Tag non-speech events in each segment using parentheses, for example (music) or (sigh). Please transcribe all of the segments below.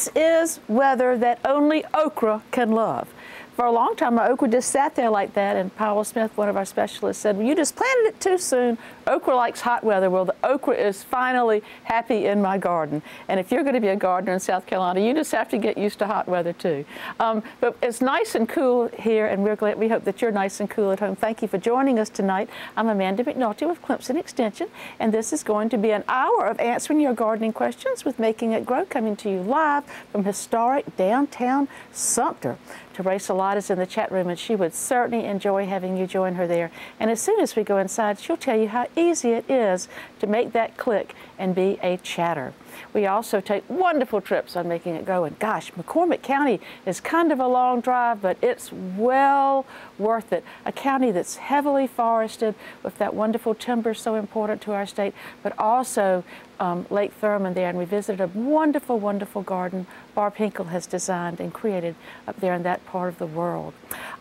This is weather that only okra can love for a long time, my okra just sat there like that. And Powell Smith, one of our specialists, said, well, You just planted it too soon. Okra likes hot weather. Well, the okra is finally happy in my garden. And if you're going to be a gardener in South Carolina, you just have to get used to hot weather too. Um, but it's nice and cool here, and we're glad, we hope that you're nice and cool at home. Thank you for joining us tonight. I'm Amanda McNulty with Clemson Extension, and this is going to be an hour of answering your gardening questions with Making It Grow, coming to you live from historic downtown Sumter. Terasa Lott is in the chat room, and she would certainly enjoy having you join her there. And as soon as we go inside, she'll tell you how easy it is to make that click and be a chatter. We also take wonderful trips on making it Grow. And gosh, McCormick County is kind of a long drive, but it's well worth it. A county that's heavily forested with that wonderful timber so important to our state, but also um, Lake Thurmond there. And we visited a wonderful, wonderful garden Barb Hinkle has designed and created up there in that part of the world.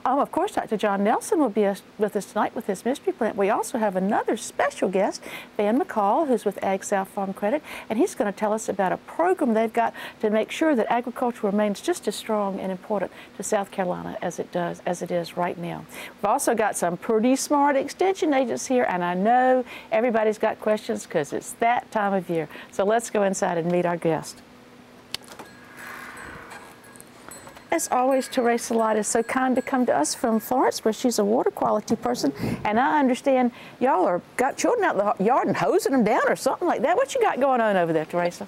Um, of course, Dr. John Nelson will be with us tonight with his mystery plant. We also have another special guest, Van McCall, who's with AgSouth Farm Credit, and he's going to tell us about a program they've got to make sure that agriculture remains just as strong and important to South Carolina as it does, as it is right now. We've also got some pretty smart extension agents here, and I know everybody's got questions because it's that time of year. So let's go inside and meet our guest. As always, Terasa Lott is so kind to come to us from Florence, where she's a water quality person. And I understand y'all are got children out the yard and hosing them down or something like that. What you got going on over there, Terasa?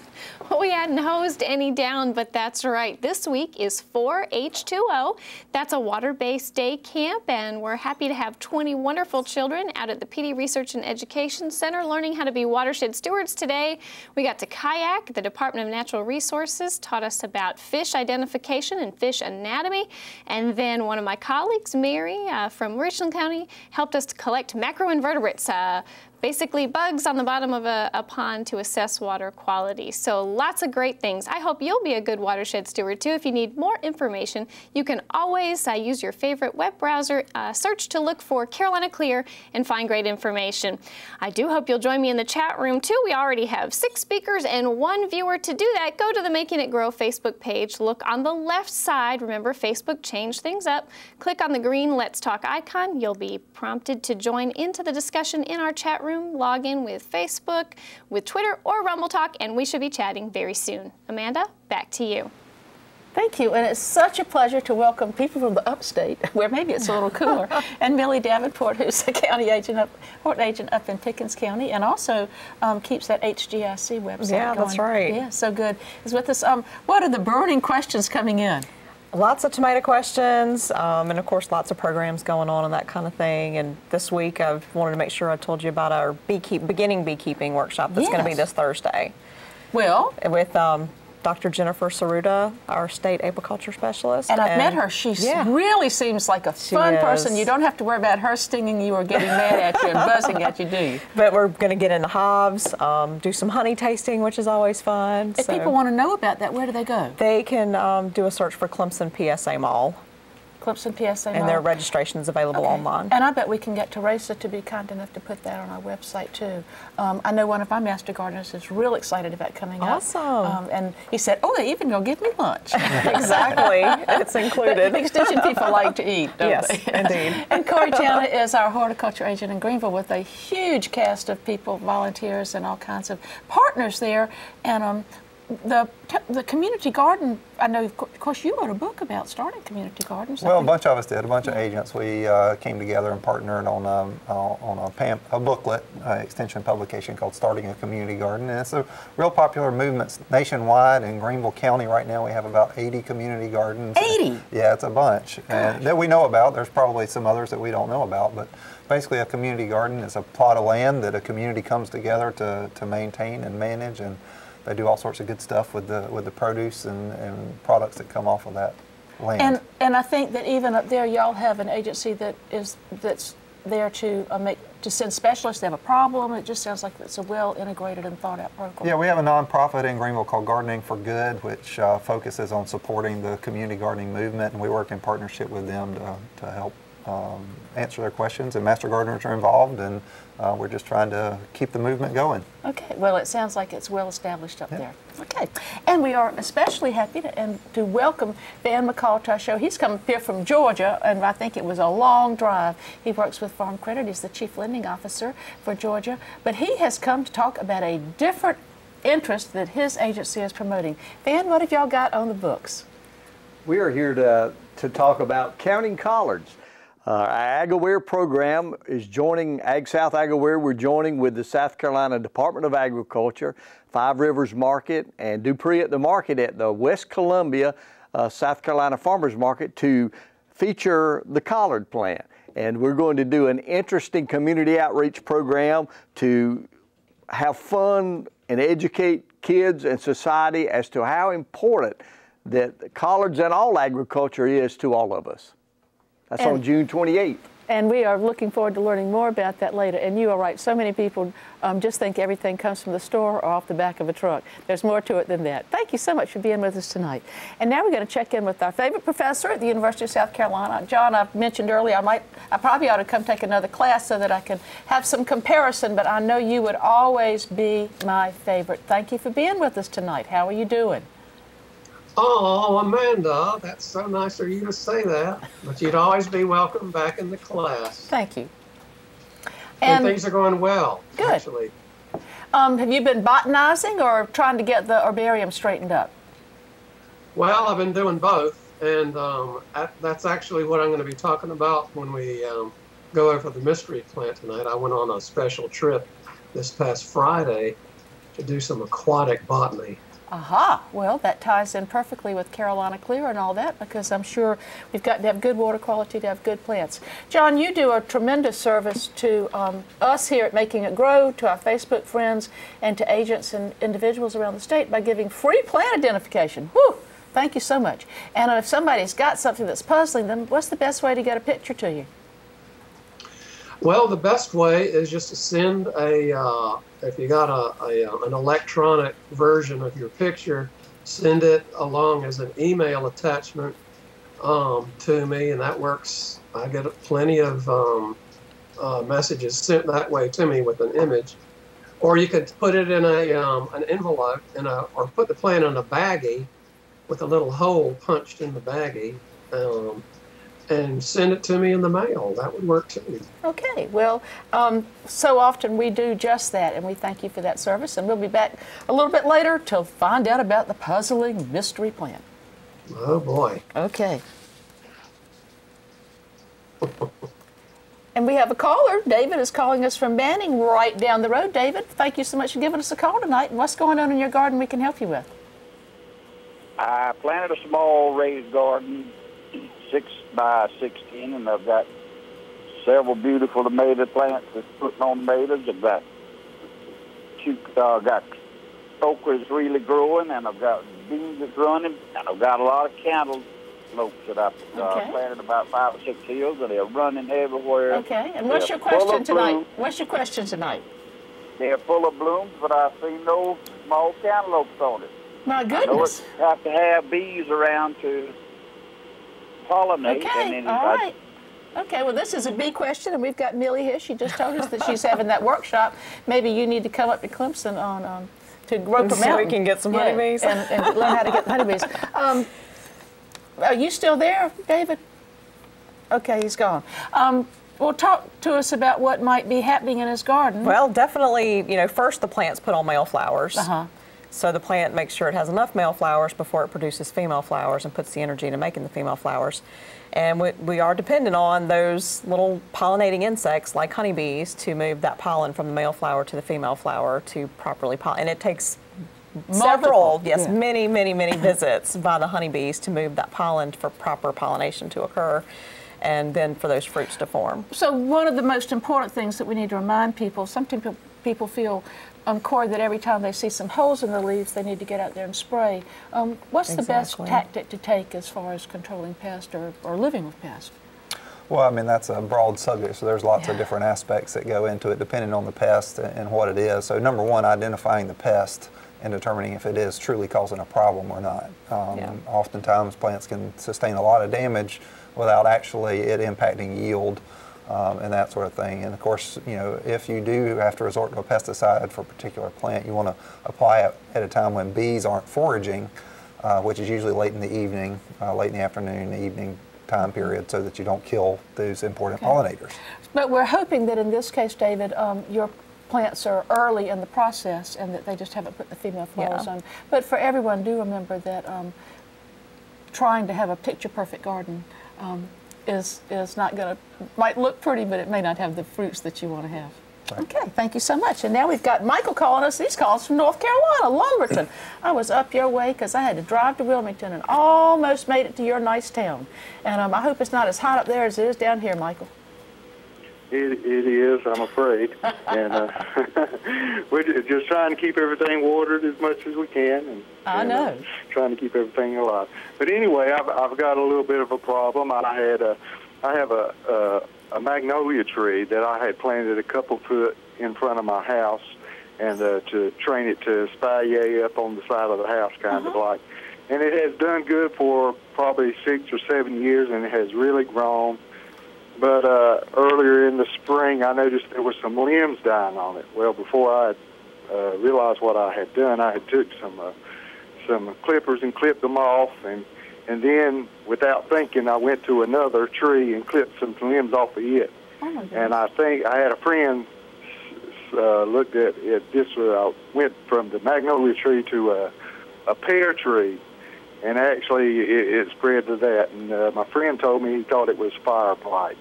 Well, we hadn't hosed any down, but that's right. This week is 4H2O. That's a water-based day camp, and we're happy to have 20 wonderful children out at the Pee Dee Research and Education Center learning how to be watershed stewards today. We got to kayak. The Department of Natural Resources taught us about fish identification and fish fish anatomy. And then one of my colleagues, Mary uh, from Richland County, helped us to collect macroinvertebrates, uh, basically bugs on the bottom of a, a, pond to assess water quality. So lots of great things. I hope you'll be a good watershed steward too. If you need more information, you can always uh, use your favorite web browser uh, search to look for Carolina Clear and find great information. I do hope you'll join me in the chat room too. We already have six speakers and one viewer. To do that, go to the Making It Grow Facebook page. Look on the left side. Remember, Facebook changed things up. Click on the green Let's Talk icon. You'll be prompted to join into the discussion in our chat room room, log in with Facebook, with Twitter, or RumbleTalk, and we should be chatting very soon. Amanda, back to you. Thank you, and it's such a pleasure to welcome people from the upstate, (laughs) where maybe it's a little cooler, (laughs) and Millie Davenport, who's the county agent up, port agent up in Pickens County, and also um, keeps that HGIC website Yeah, going. that's right. Yeah, so good. Is with us. Um, what are the burning questions coming in? Lots of tomato questions, um, and of course, lots of programs going on and that kind of thing. And this week, I wanted to make sure I told you about our beekeep beginning beekeeping workshop that's yes. going to be this Thursday. Well, with um, Dr. Jennifer Tsuruda, our state apiculture specialist. And I've and met her. She yeah. really seems like a fun person. You don't have to worry about her stinging you or getting mad at you and buzzing at you, do you? (laughs) But we're going to get into hives, um, do some honey tasting, which is always fun. If so people want to know about that, where do they go? They can um, do a search for Clemson PSA Mall. Clemson PSA And their registration is available okay. online. And I bet we can get Terasa to be kind enough to put that on our website too. Um, I know one of my master gardeners is real excited about coming awesome. up. Awesome. Um, and he said, oh, they even gonna give me lunch. (laughs) (laughs) exactly. it's included. The extension people like to eat, don't yes, indeed. (laughs) and Cory Tanner is our horticulture agent in Greenville with a huge cast of people, volunteers, and all kinds of partners there. And um, the the community garden. I know, of course, you wrote a book about starting community gardens. Well, a bunch of us did. A bunch of agents. We uh, came together and partnered on a, um, uh, on a, PAM, a booklet uh, extension publication called "Starting a Community Garden," and it's a real popular movement nationwide. In Greenville County, right now, we have about 80 community gardens. 80. Yeah, it's a bunch, Gosh. and that we know about. There's probably some others that we don't know about, but basically a community garden is a plot of land that a community comes together to, to maintain and manage and they do all sorts of good stuff with the with the produce and, and products that come off of that land. And and I think that even up there, y'all have an agency that is that's there to uh, make to send specialists. They have a problem. It just sounds like it's a well integrated and thought out program. Yeah, we have a nonprofit in Greenville called Gardening for Good, which uh, focuses on supporting the community gardening movement, and we work in partnership with them to, to help um, answer their questions, and master gardeners are involved, and uh, we're just trying to keep the movement going. Okay, well, it sounds like it's well established up there. Okay, and we are especially happy to, and to welcome Van McCall to our show. He's come here from Georgia, and I think it was a long drive. He works with Farm Credit. He's the chief lending officer for Georgia, but he has come to talk about a different interest that his agency is promoting. Van, what have y'all got on the books? We are here to, to talk about counting collards. Uh, our AgAware program is joining AgSouth AgAware. We're joining with the South Carolina Department of Agriculture, Five Rivers Market, and Dupree at the Market at the West Columbia, uh, South Carolina Farmers Market to feature the collard plant. And we're going to do an interesting community outreach program to have fun and educate kids and society as to how important that collards and all agriculture is to all of us. That's on June 28th. And we are looking forward to learning more about that later. And you are right, so many people um, just think everything comes from the store or off the back of a truck. There's more to it than that. Thank you so much for being with us tonight. And now we're going to check in with our favorite professor at the University of South Carolina. John, I've mentioned earlier, I might, I probably ought to come take another class so that I can have some comparison, but I know you would always be my favorite. Thank you for being with us tonight. How are you doing? Oh, Amanda, that's so nice of you to say that. But you'd always be welcome back in the class. Thank you. And, And things are going well, Good. actually. um, have you been botanizing or trying to get the herbarium straightened up? Well, I've been doing both, and um, that- that's actually what I'm going to be talking about when we um, go over the mystery plant tonight. I went on a special trip this past Friday to do some aquatic botany. Aha! Well, that ties in perfectly with Carolina Clear and all that because I'm sure we've got to have good water quality to have good plants. John, you do a tremendous service to um, us here at Making It Grow, to our Facebook friends, and to agents and individuals around the state by giving free plant identification. Whew! Thank you so much. And if somebody's got something that's puzzling them, what's the best way to get a picture to you? Well, the best way is just to send a, uh, if you got a, a, uh, an electronic version of your picture, send it along as an email attachment um, to me, and that works. I get plenty of um, uh, messages sent that way to me with an image. Or you could put it in a um, an envelope in a, or put the plant in a baggie with a little hole punched in the baggie. Um, and send it to me in the mail. That would work too. Okay, well, um, so often we do just that, and we thank you for that service. And we'll be back a little bit later to find out about the puzzling mystery plant. Oh boy. Okay. (laughs) And we have a caller. David is calling us from Manning, right down the road. David, thank you so much for giving us a call tonight. And what's going on in your garden we can help you with? I planted a small raised garden, six by sixteen, and I've got several beautiful tomato plants that's putting on tomatoes. I've got two, uh, got okras really growing, and I've got beans that's running, and I've got a lot of cantaloupes that I've uh, Okay. planted about five or six hills, and they're running everywhere. Okay, and what's They're your question tonight? bloom. What's your question tonight? They're full of blooms, but I see no small cantaloupes on it. My I know goodness. it have to have bees around to pollinate. and Okay, then all I- right. Okay, well, this is a big question, and we've got Millie here. She just told us that she's having that workshop. Maybe you need to come up to Clemson on um, to Roper So we can get some Yeah, honeybees. and, and learn how to get the honeybees. (laughs) Um, are you still there, David? Okay, he's gone. Um, well, talk to us about what might be happening in his garden. Well, definitely, you know, first the plant's put on male flowers. Uh-huh. So the plant makes sure it has enough male flowers before it produces female flowers and puts the energy into making the female flowers. And we, we are dependent on those little pollinating insects like honeybees to move that pollen from the male flower to the female flower to properly pollinate. And it takes several, yes, yeah. many, many, many visits by the honeybees to move that pollen for proper pollination to occur and then for those fruits to form. So one of the most important things that we need to remind people, sometimes people, people feel um, Cory, that every time they see some holes in the leaves, they need to get out there and spray. Um, what's the best tactic to take as far as controlling pests or, or living with pests? Well, I mean, that's a broad subject, so there's lots of different aspects that go into it depending on the pest and and what it is. So, number one, identifying the pest and determining if it is truly causing a problem or not. Um, Yeah. Oftentimes, plants can sustain a lot of damage without actually it impacting yield um, and that sort of thing. And of course, you know, if you do have to resort to a pesticide for a particular plant, you want to apply it at a time when bees aren't foraging, uh, which is usually late in the evening, uh, late in the afternoon, the evening time period, so that you don't kill those important pollinators. But we're hoping that in this case, David, um, your plants are early in the process and that they just haven't put the female flowers Yeah. on. But for everyone, do remember that um, trying to have a picture perfect garden um, is, is not going to, might look pretty, but it may not have the fruits that you want to have. Okay, thank you so much. And now we've got Michael calling us. He's calling us from North Carolina, Lumberton. (coughs) I was up your way because I had to drive to Wilmington and almost made it to your nice town. And um, I hope it's not as hot up there as it is down here, Michael. It, it is, I'm afraid, (laughs) and uh, (laughs) we're just trying to keep everything watered as much as we can, and, I and, uh, know. trying to keep everything alive. But anyway, I've, I've got a little bit of a problem. I had a, I have a, a, a magnolia tree that I had planted a couple foot in front of my house, and uh, to train it to espalier up on the side of the house, kind of like. And it has done good for probably six or seven years, and it has really grown. But uh, earlier in the spring, I noticed there were some limbs dying on it. Well, before I uh, realized what I had done, I had took some uh, some clippers and clipped them off, and and then without thinking, I went to another tree and clipped some limbs off of it. Oh. And I think I had a friend uh, looked at it. This uh, went from the magnolia tree to a, a pear tree, and actually it, it spread to that. And uh, my friend told me he thought it was fire blight,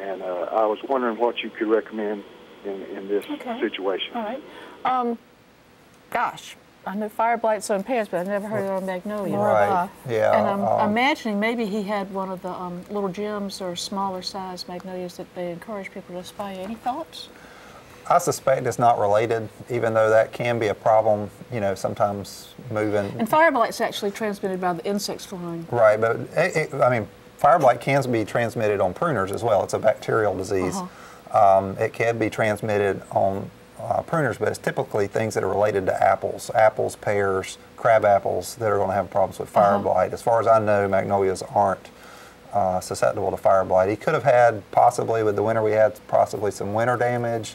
and uh, I was wondering what you could recommend in, in this Okay. situation. All right. Um, gosh, I know fire blights on pears, but I've never heard it on magnolia. Nor have Right. Yeah. And I'm um, imagining maybe he had one of the um, little gems or smaller size magnolias that they encourage people to spy. Any thoughts? I suspect it's not related, even though that can be a problem. You know, sometimes moving. And fire blight's actually transmitted by the insects flying. Right, but it, it, I mean, fire blight can be transmitted on pruners as well. It's a bacterial disease. Um, it can be transmitted on uh, pruners, but it's typically things that are related to apples, apples, pears, crab apples that are going to have problems with fire blight. As far as I know, magnolias aren't uh, susceptible to fire blight. He could have had possibly with the winter we had possibly some winter damage,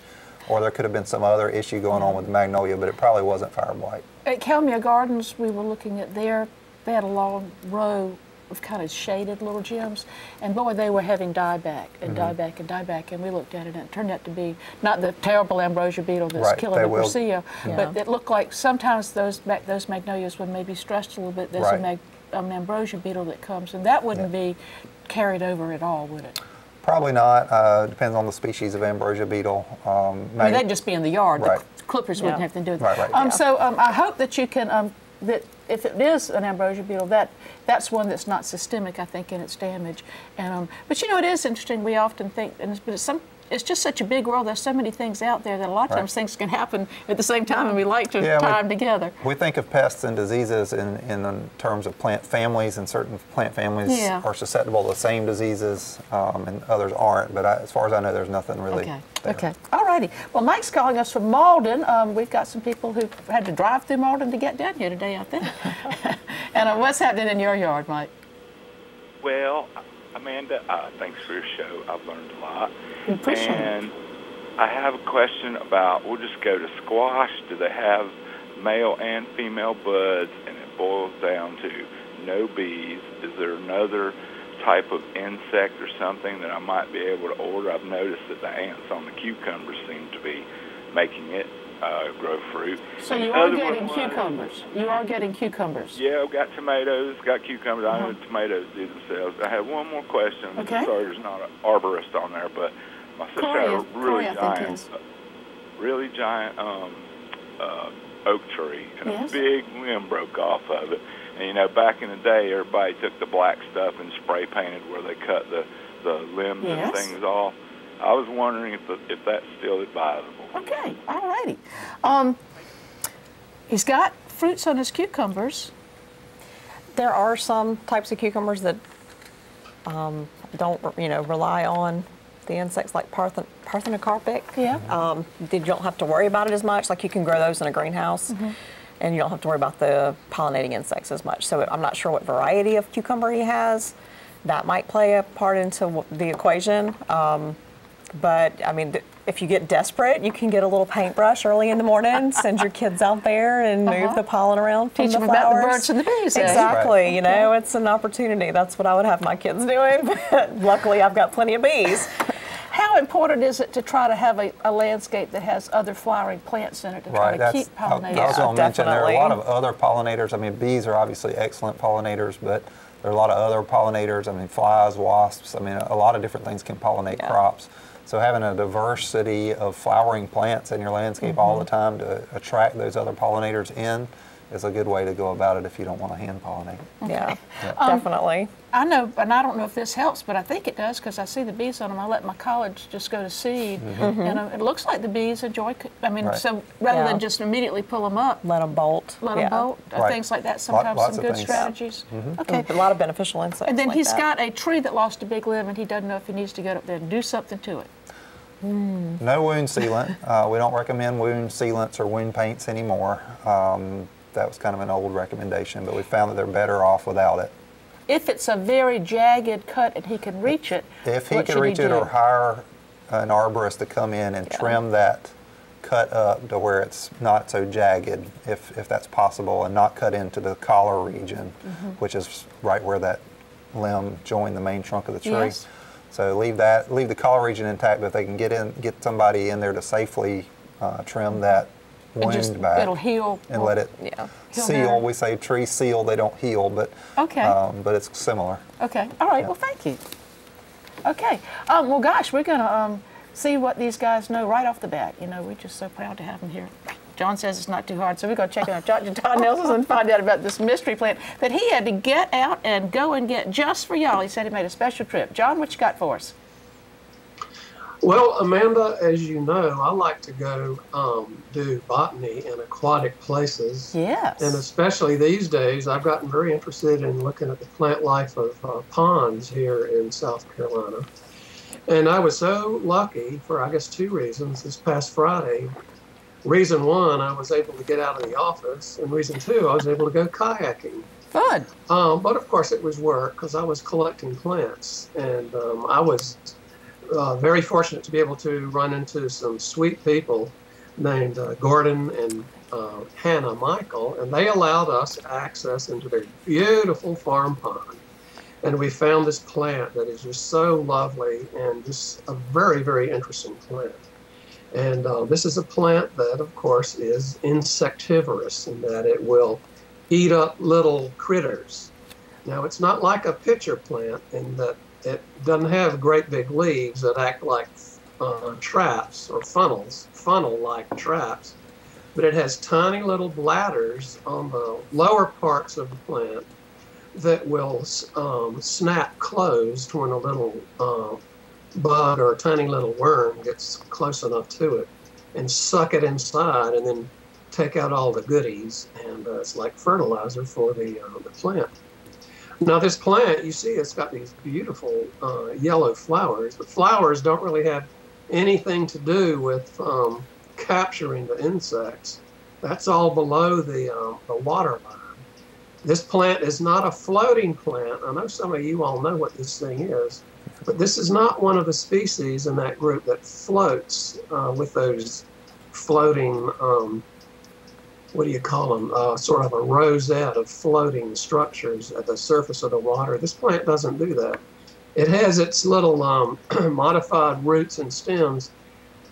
or there could have been some other issue going on with the magnolia, but it probably wasn't fire blight. At Kalmia Gardens, we were looking at their, they had a long row of kind of shaded little gems, and boy, they were having dieback and Mm-hmm. dieback and dieback, and we looked at it, and it turned out to be not the terrible ambrosia beetle that's Right, killing the will- persea, but it looked like sometimes those those magnolias would maybe stressed a little bit, there's a Right. mag- an ambrosia beetle that comes, and that wouldn't be carried over at all, would it? Probably not. Uh, depends on the species of ambrosia beetle. Um, I mean, they'd just be in the yard. Right. The clippers wouldn't Yeah. have to do it. Right, right. Um, Yeah. So um, I hope that you can, um, that if it is an ambrosia beetle, that that's one that's not systemic, I think, in its damage. And um, but you know, it is interesting. We often think, and it's, but it's some. It's just such a big world. There's so many things out there that a lot of Right. times things can happen at the same time, and we like to Yeah, we- tie them together. We think of pests and diseases in, in terms of plant families, and certain plant families Yeah. are susceptible to the same diseases, um, and others aren't. But I, as far as I know, there's nothing really. Okay. there. Okay. All righty. Well, Mike's calling us from Mauldin. Um, we've got some people who had to drive through Mauldin to get down here today, I think. (laughs) and uh, what's happening in your yard, Mike? Well, Amanda, uh, thanks for your show. I've learned a lot. Appreciate it. and I have a question about, we'll just go to squash. Do they have male and female buds? And it boils down to no bees. Is there another type of insect or something that I might be able to order? I've noticed that the ants on the cucumbers seem to be making it uh, grow fruit. So you are getting was- cucumbers. You are getting cucumbers. yeah, I've got tomatoes, got cucumbers. I know tomatoes do themselves. I have one more question. Uh-huh. Okay. Mr. Sarger's not an arborist on there, but my sister Corey had a really Corey, giant, uh, really giant um, uh, oak tree, and Yes. a big limb broke off of it. And you know, back in the day, everybody took the black stuff and spray painted where they cut the the limbs Yes. and things off. I was wondering if the, if that's still advisable. Okay. All righty. Um, he's got fruits on his cucumbers. There are some types of cucumbers that um, don't, you know, rely on the insects like parthen- parthenocarpic. Yeah. Um, you don't have to worry about it as much. Like you can grow those in a greenhouse, and you don't have to worry about the pollinating insects as much. So I'm not sure what variety of cucumber he has, that might play a part into w- the equation. Um, but I mean, if you get desperate, you can get a little paintbrush early in the morning, send your kids out there and move uh-huh. the pollen around from Teach the them about the flowers. birds and the bees? Exactly. Right. You know, it's an opportunity. That's what I would have my kids doing. (laughs) But luckily, I've got plenty of bees. How important is it to try to have a, a landscape that has other flowering plants in it to try to that's, keep I, I pollinating? was going to mention there are a lot of other pollinators. I mean, bees are obviously excellent pollinators, but there are a lot of other pollinators. I mean, flies, wasps. I mean, a lot of different things can pollinate Yeah. crops. So having a diversity of flowering plants in your landscape all the Mm-hmm. time to attract those other pollinators in is a good way to go about it if you don't want to hand pollinate. Yeah, Um, definitely. I know, and I don't know if this helps, but I think it does because I see the bees on them. I let my college just go to seed, and uh, it looks like the bees enjoy. I mean, Right. so rather Yeah. than just immediately pull them up, Let them bolt. let them yeah. bolt, uh, Right. things like that. Sometimes lots some good things. strategies. Okay. A lot of beneficial insects. And then like he's that. got a tree that lost a big limb, and he doesn't know if he needs to get up there and do something to it. No wound sealant. Uh, we don't recommend wound sealants or wound paints anymore. Um, that was kind of an old recommendation, but we found that they're better off without it. If it's a very jagged cut and he can reach it, If he should reach it do? or hire an arborist to come in and trim that cut up to where it's not so jagged, if, if that's possible, and not cut into the collar region, Mm-hmm. which is right where that limb joined the main trunk of the tree. Yes. So leave that, leave the collar region intact, but if they can get in, get somebody in there to safely uh, trim that wound just- back it'll heal and let it Yeah. Seal. We say tree seal, they don't heal, but Okay. um, but it's similar. Okay. All right. Well, thank you. Okay. Um, well, gosh, we're going to um, see what these guys know right off the bat. You know, we're just so proud to have them here. John says it's not too hard, so we're going to check out Dr. Todd Nelson and find out about this mystery plant that he had to get out and go and get just for y'all. He said he made a special trip. John, what you got for us? Well, Amanda, as you know, I like to go um, do botany in aquatic places. Yes. And especially these days, I've gotten very interested in looking at the plant life of uh, ponds here in South Carolina. And I was so lucky for, I guess, two reasons this past Friday. Reason one, I was able to get out of the office. And reason two, I was able to go kayaking. Fun. Um, but of course, it was work because I was collecting plants. And um, I was uh, very fortunate to be able to run into some sweet people named uh, Gordon and uh, Hannah Michael, and they allowed us access into their beautiful farm pond. And we found this plant that is just so lovely and just a very, very interesting plant. And uh, this is a plant that, of course, is insectivorous in that it will eat up little critters. Now, it's not like a pitcher plant in that it doesn't have great big leaves that act like uh, traps or funnels, funnel like traps, but it has tiny little bladders on the lower parts of the plant that will um, snap closed when a little uh, bud or a tiny little worm gets close enough to it and suck it inside and then take out all the goodies. And uh, it's like fertilizer for the, uh, the plant. Now, this plant, you see, it's got these beautiful uh, yellow flowers. The flowers don't really have anything to do with um, capturing the insects. That's all below the, um, the water line. This plant is not a floating plant. I know some of you all know what this thing is, but this is not one of the species in that group that floats uh, with those floating um, what do you call them? Uh, sort of a rosette of floating structures at the surface of the water. This plant doesn't do that. It has its little um, (clears throat) modified roots and stems,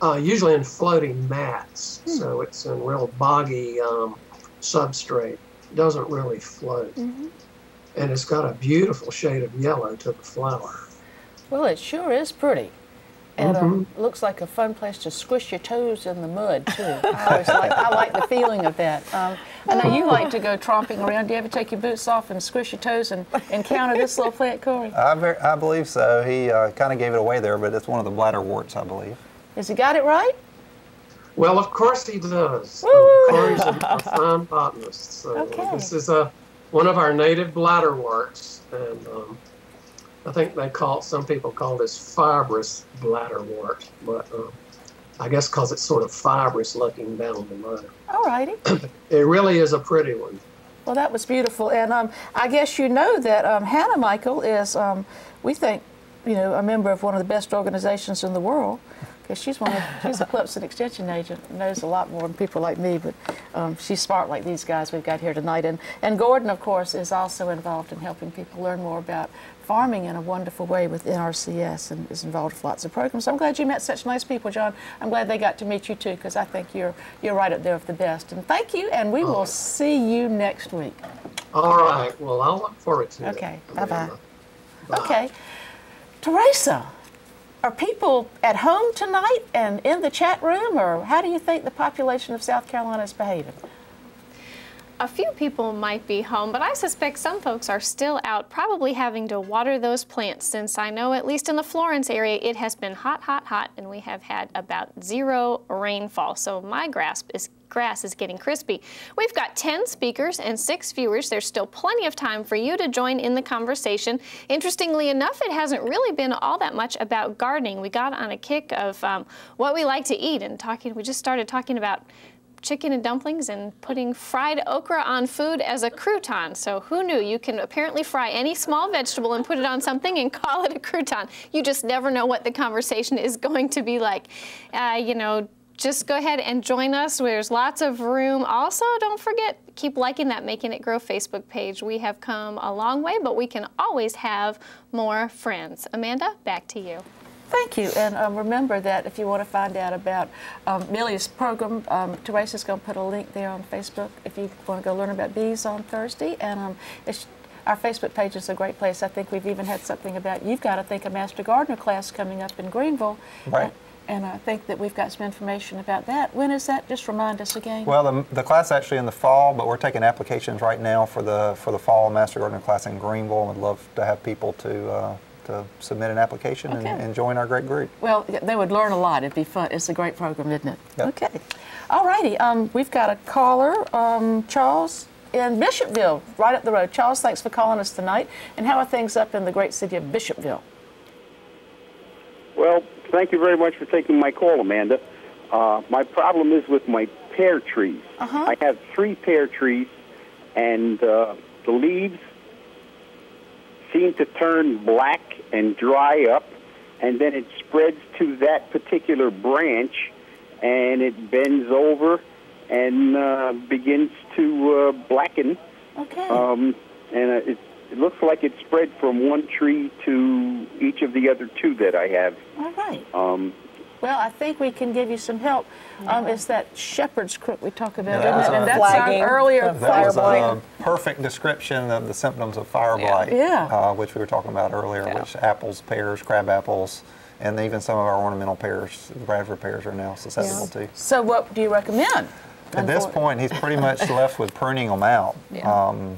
uh, usually in floating mats. So it's in real boggy um, substrate. It doesn't really float. And it's got a beautiful shade of yellow to the flower. Well, it sure is pretty. And um, looks like a fun place to squish your toes in the mud too. I always like I like the feeling of that. Um, I know you like to go tromping around. Do you ever take your boots off and squish your toes and encounter this little plant, Cory? I, ver- I believe so. He uh, kind of gave it away there, but it's one of the bladderworts, I believe. Has he got it right? Well, of course he does. Woo! Cory's a, a fine botanist. So Okay. this is a, one of our native bladderworts, and um, I think they call some people call this fibrous bladderwort, but um, I guess because it's sort of fibrous looking down below. All righty. (clears throat) It really is a pretty one. Well, that was beautiful, and um, I guess you know that um, Hannah Michael is, um, we think, you know, a member of one of the best organizations in the world because she's one of she's a Clemson extension agent, knows a lot more than people like me, but um, she's smart like these guys we've got here tonight. And and Gordon, of course, is also involved in helping people learn more about farming in a wonderful way with NRCS and is involved with lots of programs. I'm glad you met such nice people, John. I'm glad they got to meet you too, because I think you're you're right up there with the best. And thank you, and we will oh. see you next week. All right. Well, I'll look forward to it. Okay. Bye bye. Okay. Terasa, are people at home tonight and in the chat room, or how do you think the population of South Carolina is behaving? A few people might be home, but I suspect some folks are still out, probably having to water those plants since I know, at least in the Florence area, it has been hot, hot, hot, and we have had about zero rainfall. So my grasp is grass is getting crispy. We've got 10 speakers and six viewers. There's still plenty of time for you to join in the conversation. Interestingly enough, it hasn't really been all that much about gardening. We got on a kick of um, what we like to eat and talking, we just started talking about chicken and dumplings and putting fried okra on food as a crouton. So who knew? You can apparently fry any small vegetable and put it on something and call it a crouton. You just never know what the conversation is going to be like. Uh, you know, just go ahead and join us. There's lots of room. Also, don't forget, keep liking that Making It Grow Facebook page. We have come a long way, but we can always have more friends. Amanda, back to you. Thank you. And um, remember that if you want to find out about um, Millie's program, um, Terasa's going to put a link there on Facebook if you want to go learn about bees on Thursday. And um, our Facebook page is a great place. I think we've even had something about, you've got, I think, a Master Gardener class coming up in Greenville. Right. And, and I think that we've got some information about that. When is that? Just remind us again. Well, the, the class is actually in the fall, but we're taking applications right now for the for the fall Master Gardener class in Greenville. I'd love to have people to uh, to submit an application Okay. and, and join our great group. Well, they would learn a lot. It'd be fun. It's a great program, isn't it? Yep. Okay. All righty. Um, we've got a caller, um, Charles in Bishopville, right up the road. Charles, thanks for calling us tonight. And how are things up in the great city of Bishopville? Well, thank you very much for taking my call, Amanda. Uh, my problem is with my pear trees. Uh-huh. I have three pear trees, and uh, the leaves seem to turn black and dry up, and then it spreads to that particular branch, and it bends over and uh, begins to uh, blacken. Okay. Um, and uh, it, it looks like it spread from one tree to each of the other two that I have. All right. Um, Well, I think we can give you some help. Um, it's that shepherd's crook we talk about, Yeah, isn't it? And that that's was, our flagging, earlier That was blight. a perfect description of the symptoms of fire blight, Yeah. Uh, which we were talking about earlier, Yeah. which apples, pears, crab apples, and even some of our ornamental pears, the Bradford pears are now susceptible to. So, what do you recommend? At this point, he's pretty much (laughs) left with pruning them out. Yeah. Um,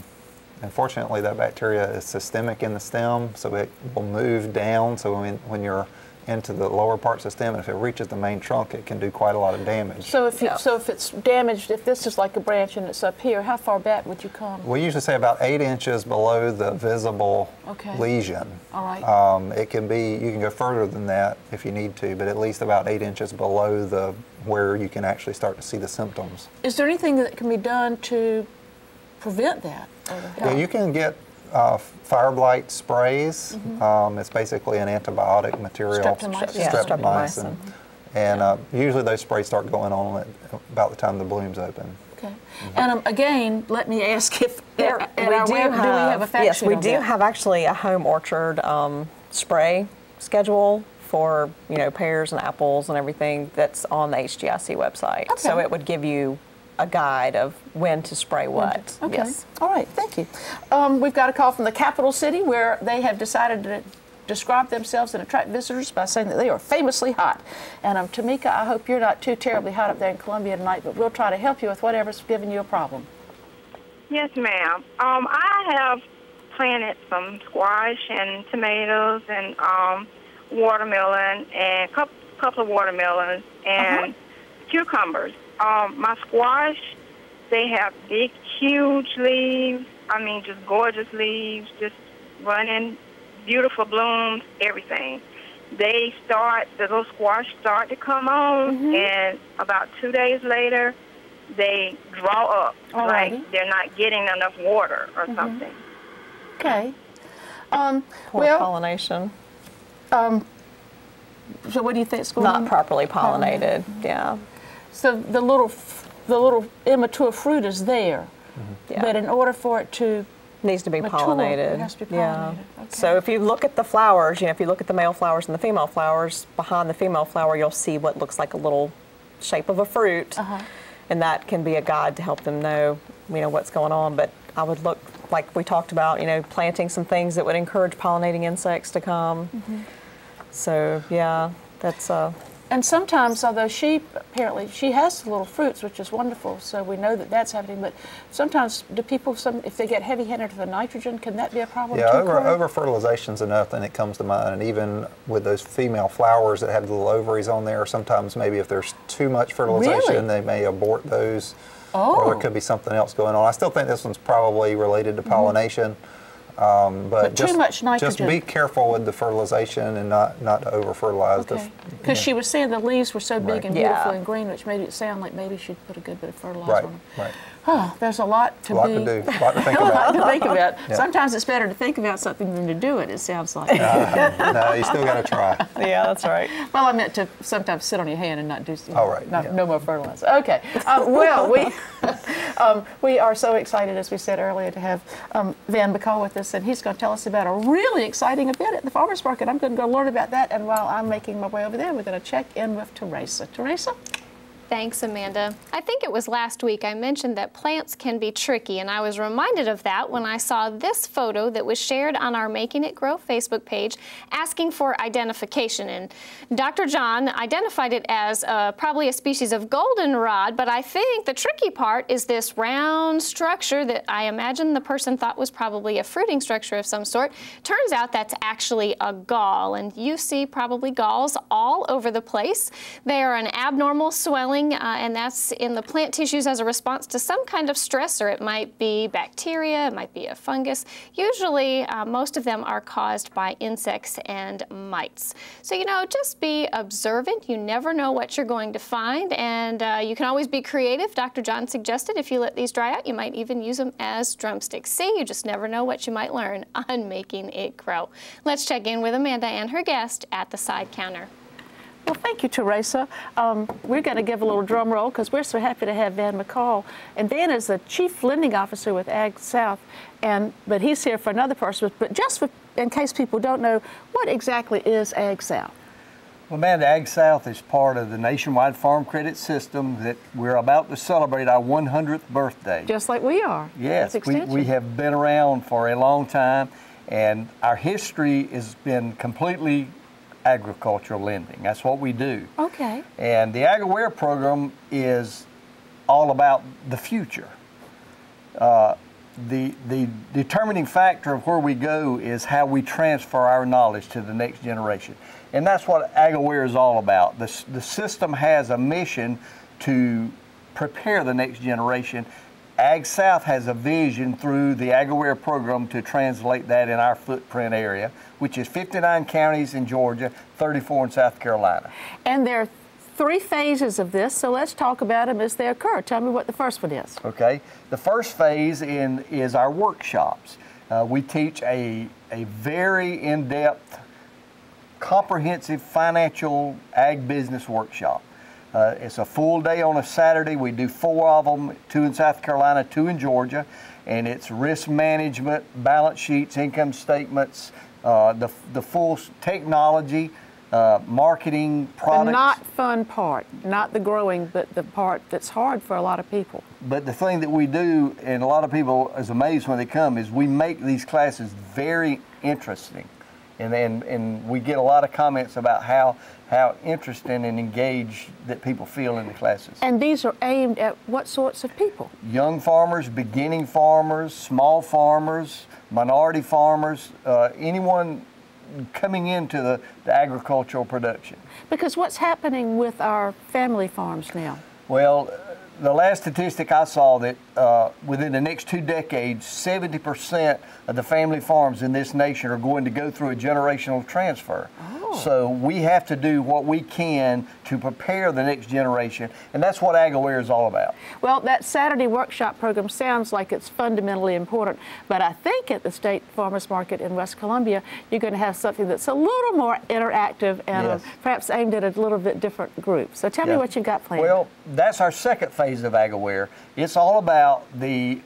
unfortunately, that bacteria is systemic in the stem, so it will move down. So when, when you're into the lower parts of the stem, and if it reaches the main trunk, it can do quite a lot of damage. So if you, so if it's damaged, if this is like a branch and it's up here, how far back would you come? we usually say about eight inches below the visible Okay. lesion. All right. Um, it can be, you can go further than that if you need to, but at least about eight inches below the where you can actually start to see the symptoms. Is there anything that can be done to prevent that? Yeah, you can get uh, fire blight sprays. Um, it's basically an antibiotic material, Streptomycin. Yeah, streptomycin. And uh, usually those sprays start going on at about the time the blooms open. Okay. And um, again, let me ask if There- at our web, do we have a fact yes, we do that? have actually a home orchard um, spray schedule for you know pears and apples and everything that's on the HGIC website. Okay. So it would give you a guide of when to spray what. Okay. Yes. All right. Thank you. Um, we've got a call from the capital city where they have decided to describe themselves and attract visitors by saying that they are famously hot. And um, Tamika, I hope you're not too terribly hot up there in Columbia tonight, but we'll try to help you with whatever's giving you a problem. Yes, ma'am. Um, I have planted some squash and tomatoes and um, watermelon and a couple, couple of watermelons and cucumbers. Um, my squash, they have big, huge leaves. I mean, just gorgeous leaves, just running, beautiful blooms, everything. They start, the little squash start to come on, and about two days later, they draw up Alrighty. like they're not getting enough water or something. Okay. Um, Poor well, pollination. um, so what do you think? going on? Not properly pollinated. Yeah. So the little, the little immature fruit is there, Yeah. but in order for it to needs to be mature, pollinated. it has to be Yeah. pollinated. Okay. So if you look at the flowers, you know, if you look at the male flowers and the female flowers, behind the female flower, you'll see what looks like a little shape of a fruit, Uh-huh. and that can be a guide to help them know, you know, what's going on. But I would look like we talked about, you know, planting some things that would encourage pollinating insects to come. Mm-hmm. So yeah, that's uh, And sometimes, although she apparently she has little fruits, which is wonderful, so we know that that's happening. But sometimes, do people, some if they get heavy-handed with the nitrogen, can that be a problem Yeah, too? over, over fertilization's enough, and it comes to mind. And even with those female flowers that have the little ovaries on there, sometimes maybe if there's too much fertilization, Really? they may abort those. Oh. Or there could be something else going on. I still think this one's probably related to mm-hmm. pollination. Um, but But too just, much Just be careful with the fertilization and not, not to over fertilize the. Okay. Because she was saying the leaves were so big Right. and Yeah. beautiful and green, which made it sound like maybe she'd put a good bit of fertilizer Right, on them. right. Oh, there's a lot to A lot be. to do, a lot to think (laughs) a lot about. to think about. (laughs) Yeah. Sometimes it's better to think about something than to do it. It sounds like. no, you still got to try. (laughs) yeah, that's right. Well, I meant to sometimes sit on your hand and not do. You know, Oh, right, not- yeah. No more fertilizer. Okay. Um, well, we um, we are so excited, as we said earlier, to have um, Van McCall with us, and he's going to tell us about a really exciting event at the farmers market. I'm going to go learn about that, and while I'm making my way over there, we're going to check in with Terasa. Terasa. Thanks, Amanda. I think it was last week I mentioned that plants can be tricky, and I was reminded of that when I saw this photo that was shared on our Making It Grow Facebook page asking for identification. And Dr. John identified it as uh, probably a species of goldenrod, but I think the tricky part is this round structure that I imagine the person thought was probably a fruiting structure of some sort. Turns out that's actually a gall, and you see probably galls all over the place. They are an abnormal swelling, uh, and that's in the plant tissues as a response to some kind of stressor. It might be bacteria, it might be a fungus. Usually, uh, most of them are caused by insects and mites. So, you know, just be observant. You never know what you're going to find, and uh, you can always be creative. Dr. John suggested if you let these dry out, you might even use them as drumsticks. See, you just never know what you might learn (laughs) on making it grow. Let's check in with Amanda and her guest at the side counter. Well, thank you, Terasa. Um, we're going to give a little drum roll because we're so happy to have Van McCall. And Van is the Chief Lending Officer with AgSouth, and but he's here for another purpose. But just for, in case people don't know, what exactly is AgSouth? Well, man, AgSouth is part of the nationwide farm credit system that we're about to celebrate our 100th birthday. Just like we are. Yes, we, we have been around for a long time, and our history has been completely agricultural lending. That's what we do. Okay. And the AgAware program is all about the future. Uh, the, the determining factor of where we go is how we transfer our knowledge to the next generation. And that's what AgAware is all about. The, the system has a mission to prepare the next generation. AgSouth has a vision through the AgAware program to translate that in our footprint area, which is 59 counties in Georgia, 34 in South Carolina. And there are three phases of this, so let's talk about them as they occur. Tell me what the first one is. Okay. The first phase in is our workshops. Uh, we teach a, a very in-depth, comprehensive financial ag business workshop. Uh, it's a full day on a Saturday. We do four of them, two in South Carolina, two in Georgia, and it's risk management, balance sheets, income statements, uh, the, the full technology, uh, marketing, The not fun part, not the growing, but the part that's hard for a lot of people. But the thing that we do, and a lot of people is amazed when they come, is we make these classes very interesting. And then and we get a lot of comments about how how interesting and engaged that people feel in the classes. And these are aimed at what sorts of people? Young farmers, beginning farmers, small farmers, minority farmers, uh, anyone coming into the, the agricultural production. Because what's happening with our family farms now? Well, the last statistic I saw that uh, within the next two decades, 70% of the family farms in this nation are going to go through a generational transfer. So we have to do what we can to prepare the next generation, and that's what AgAware is all about. Well, that Saturday workshop program sounds like it's fundamentally important, but I think at the State Farmers Market in West Columbia, you're going to have something that's a little more interactive and uh, Yes. perhaps aimed at a little bit different group. So tell me what you've got planned. Well, that's our second phase of AgAware. It's all about the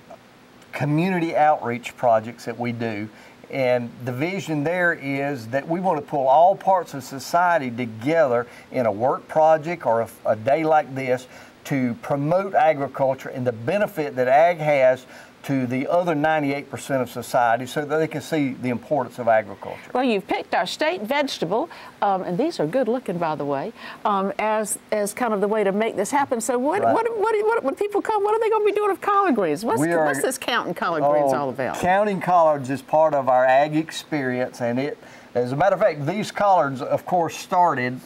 community outreach projects that we do. And the vision there is that we want to pull all parts of society together in a work project or a, a day like this to promote agriculture and the benefit that ag has to the other 98% of society so that they can see the importance of agriculture. Well, you've picked our state vegetable, um, and these are good looking, by the way, um, as as kind of the way to make this happen. So, what, Right. what, what, what, when people come, what are they going to be doing with collard greens? What's, are- what's this counting collard greens Oh, all about? Counting collards is part of our ag experience, and it, as a matter of fact, these collards, of course, started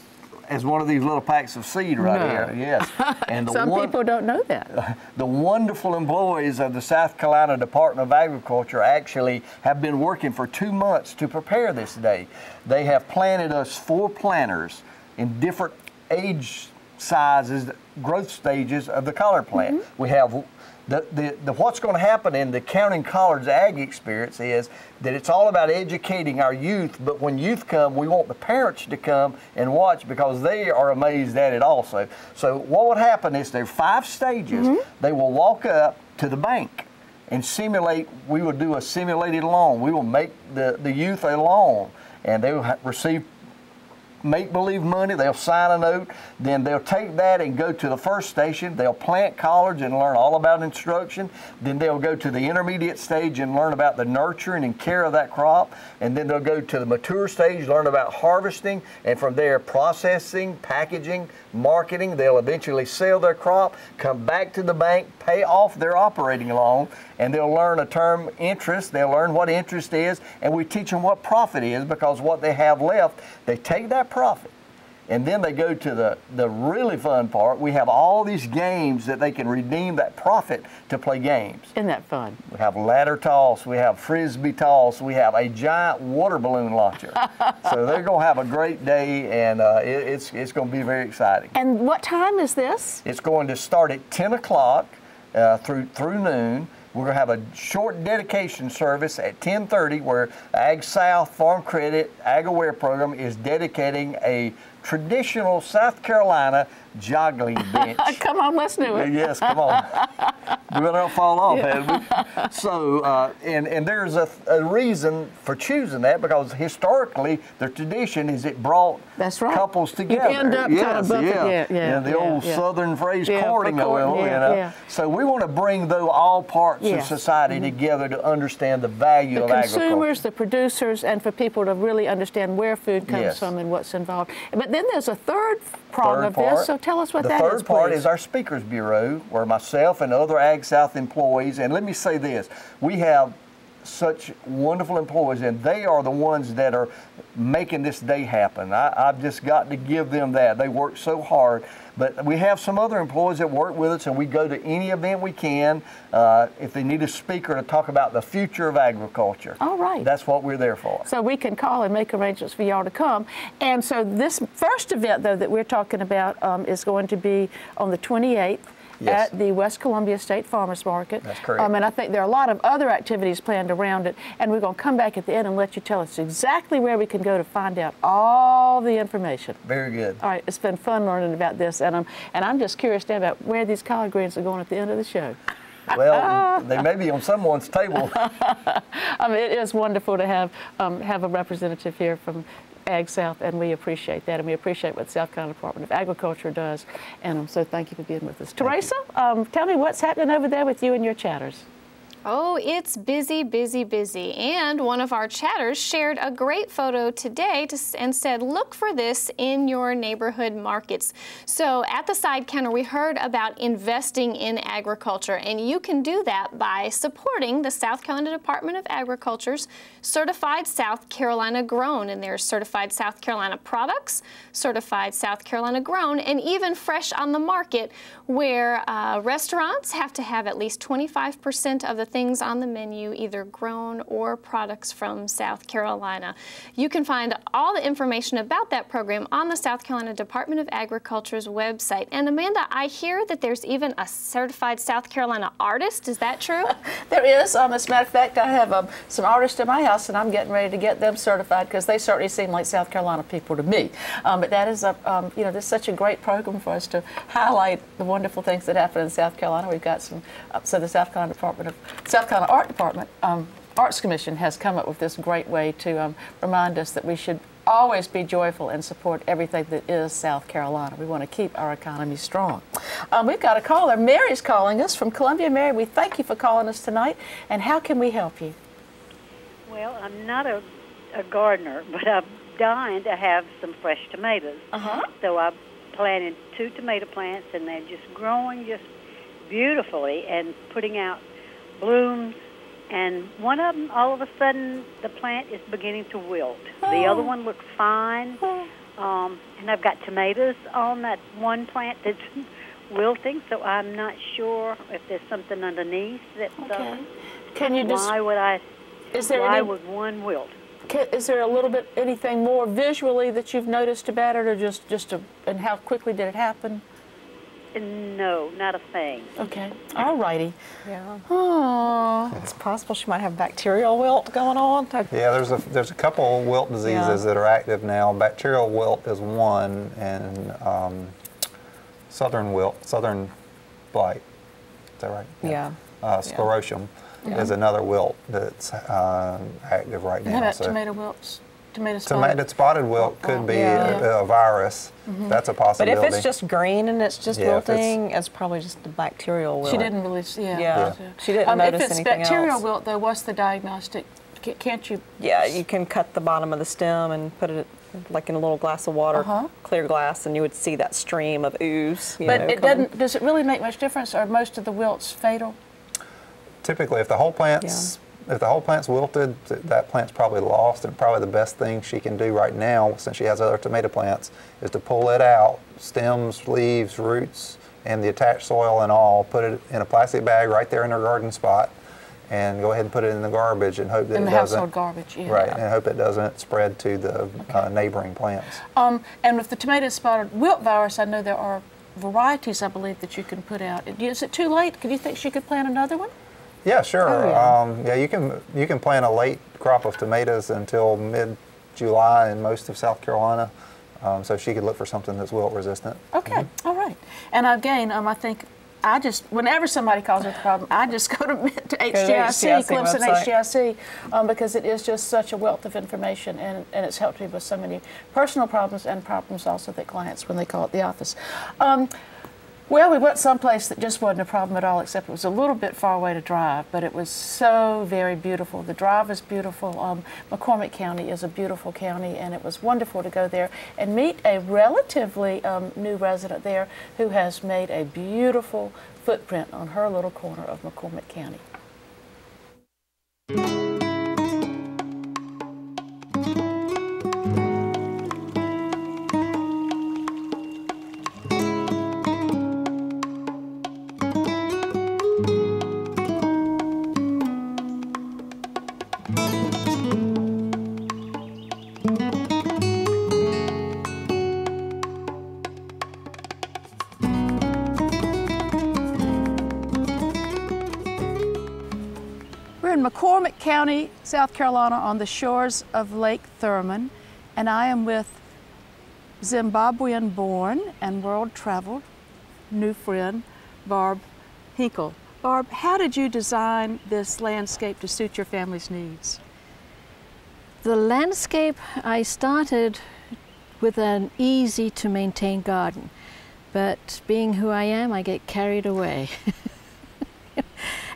as one of these little packs of seed right No. here. Yes, (laughs) and the Some one, people don't know that. (laughs) the wonderful employees of the South Carolina Department of Agriculture actually have been working for two months to prepare this day. They have planted us four planters in different age sizes, growth stages of the collard plant. Mm-hmm. We have the, the, the what's going to happen in the Counting Collards Ag experience is that it's all about educating our youth, but when youth come, we want the parents to come and watch because they are amazed at it also. So what would happen is there are five stages. Mm-hmm. They will walk up to the bank and simulate, we will do a simulated loan. We will make the, the youth a loan and they will ha- receive make believe money. They'll sign a note. Then they'll take that and go to the first station. They'll plant collards and learn all about instruction. Then they'll go to the intermediate stage and learn about the nurturing and care of that crop. And then they'll go to the mature stage, learn about harvesting, and from there, processing, packaging, marketing. They'll eventually sell their crop, come back to the bank, pay off their operating loan, and they'll learn a term interest. They'll learn what interest is, and we teach them what profit is because what they have left, they take that profit. And then they go to the, the really fun part. We have all these games that they can redeem that profit to play games. Isn't that fun? We have ladder toss, we have frisbee toss, we have a giant water balloon launcher. (laughs) so they're going to have a great day, and uh, it, it's, it's going to be very exciting. And what time is this? It's going to start at 10 o'clock uh, through through noon. We're going to have a short dedication service at 10:30 where AgSouth Farm Credit AgAware program is dedicating a traditional South Carolina joggling (laughs) bench. Come on, let's do it. Yes, come on. (laughs) we better not fall off, we? (laughs) So, uh, and, and there's a, a reason for choosing that because historically the tradition is it brought That's right. couples You together. end up kind yes, of bumping- yeah. yeah, yeah, And the yeah, old yeah. southern phrase Yeah, courting courting, oil, yeah, you know. yeah. So we want to bring though all parts Yes. Of society together to understand the value The of agriculture. consumers, the producers, and for people to really understand where food comes Yes. from and what's involved. But then there's a third prong Third of part. this, so tell us what the third part please. is our Speakers Bureau, where myself and other AgSouth employees, and let me say this, we have such wonderful employees, and they are the ones that are making this day happen. I, I've just got to give them that. They work so hard. But we have some other employees that work with us, and we go to any event we can uh, if they need a speaker to talk about the future of agriculture. All right. That's what we're there for. So we can call and make arrangements for y'all to come. And so this first event, though, that we're talking about um, is going to be on the 28th. Yes. At the West Columbia State Farmers Market. That's correct. Um, and I think there are a lot of other activities planned around it. And we're going to come back at the end and let you tell us exactly where we can go to find out all the information. Very good. All right, it's been fun learning about this, and I'm and I'm just curious now about where these collard greens are going at the end of the show. (laughs) Well, (laughs) they may be on someone's table. (laughs) I mean, it is wonderful to have um, have a representative here from AgSouth, and we appreciate that, and we appreciate what South Carolina Department of Agriculture does, and um, so thank you for being with us. Terasa, um, tell me what's happening over there with you and your chatters. Oh, it's busy, busy, busy. And one of our chatters shared a great photo today to, and said, look for this in your neighborhood markets. So at the side counter, we heard about investing in agriculture, and you can do that by supporting the South Carolina Department of Agriculture's Certified South Carolina Grown. And there's Certified South Carolina products, Certified South Carolina Grown, and even Fresh on the Market, where uh, restaurants have to have at least 25% of the things on the menu, either grown or products from South Carolina. You can find all the information about that program on the South Carolina Department of Agriculture's website. And Amanda, I hear that there's even a certified South Carolina artist. Is that true? (laughs) there is. Um, as a matter of fact, I have um, some artists in my house, and I'm getting ready to get them certified because they certainly seem like South Carolina people to me. Um, but that is a, um, you know, this is such a great program for us to highlight the wonderful things that happen in South Carolina. We've got some, uh, so the South Carolina Department of South Carolina Art Department. Um, Arts Commission has come up with this great way to um, remind us that we should always be joyful and support everything that is South Carolina. We want to keep our economy strong. Um, we've got a caller. Mary's calling us from Columbia. Mary, we thank you for calling us tonight. And how can we help you? Well, I'm not a, a gardener, (laughs) but I'm dying to have some fresh tomatoes. Uh-huh. So I planted two tomato plants, and they're just growing just beautifully and putting out blooms and one of them, all of a sudden, the plant is beginning to wilt. Oh. The other one looks fine, oh. um, and I've got tomatoes on that one plant that's wilting. So I'm not sure if there's something underneath that. Uh, okay. Uh, Can you just? Why would I? Is there why any, would one wilt? Can, is there a little bit anything more visually that you've noticed about it, or just just a, and how quickly did it happen? No, not a thing. Okay. All righty. Yeah. Oh. It's possible she might have bacterial wilt going on. Yeah, there's a there's a couple wilt diseases yeah. that are active now. Bacterial wilt is one, and um, southern wilt, southern blight. Is that right? Yeah. yeah. Uh, sclerotium yeah. is another wilt that's uh, active right now. How about so tomato wilts? Tomato spotted, tomato spotted wilt could be yeah. a, a, virus. Mm-hmm. That's a possibility. But if it's just green and it's just yeah, wilting, it's, it's, probably just a bacterial wilt. She didn't really, yeah. Yeah. yeah. She didn't um, notice anything else. If it's bacterial else. wilt, though, what's the diagnostic? Can't you? Yeah, you can cut the bottom of the stem and put it like in a little glass of water, uh-huh. clear glass, and you would see that stream of ooze. but know, it doesn't. Does it really make much difference? Are most of the wilts fatal? Typically, if the whole plant's if the whole plant's wilted, that plant's probably lost, and probably the best thing she can do right now, since she has other tomato plants, is to pull it out, stems, leaves, roots, and the attached soil and all, put it in a plastic bag right there in her garden spot, and go ahead and put it in the garbage and hope that in it the doesn't. household garbage, yeah. Right, and hope it doesn't spread to the okay. uh, neighboring plants. Um, and with the tomato spotted wilt virus, I know there are varieties, I believe, that you can put out. Is it too late? Do you think she could plant another one? Yeah, sure. Oh, yeah. Um, yeah, you can you can plant a late crop of tomatoes until mid July in most of South Carolina. Um, so she could look for something that's wilt resistant. Okay, mm-hmm. All right. And again, um, I think I just whenever somebody calls with a problem, I just (laughs) go to, (laughs) to HGIC, Clemson HGIC, um, because it is just such a wealth of information, and, and it's helped me with so many personal problems and problems also that clients when they call at the office. Well, we went someplace that just wasn't a problem at all, except it was a little bit far away to drive, but it was so very beautiful. The drive is beautiful. Um, McCormick County is a beautiful county, and it was wonderful to go there and meet a relatively um, new resident there who has made a beautiful footprint on her little corner of McCormick County. County, South Carolina, on the shores of Lake Thurmond, and I am with Zimbabwean born and world traveled new friend, Barb Hinkle. Barb, how did you design this landscape to suit your family's needs? The landscape, I started with an easy to maintain garden, but being who I am, I get carried away. (laughs)